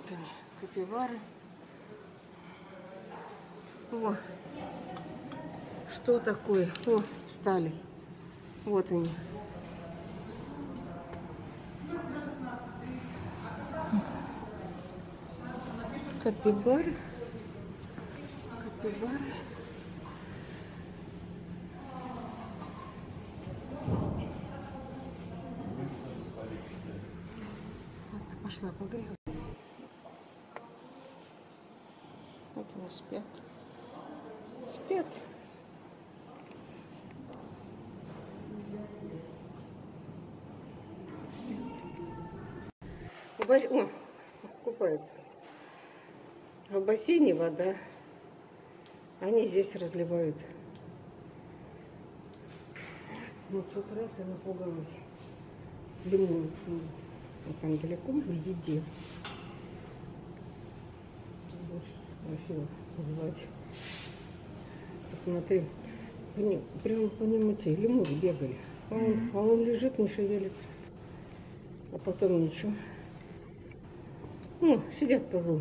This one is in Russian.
Вот они, капивары. О, что такое? О, встали. Вот они. Капибары. Капибары. Пошла погрею. Вот они спят. Спят. Спят. В бас- О, купаются. А в бассейне вода. Они здесь разливают. В тот раз я напугалась. Лимон. Вот там далеко в еде. Красиво звать. Посмотри. По ним, прямо по ним эти лемуры бегали. А он, а он лежит, не шевелится. А потом ничего. Ну, сидят в тазу.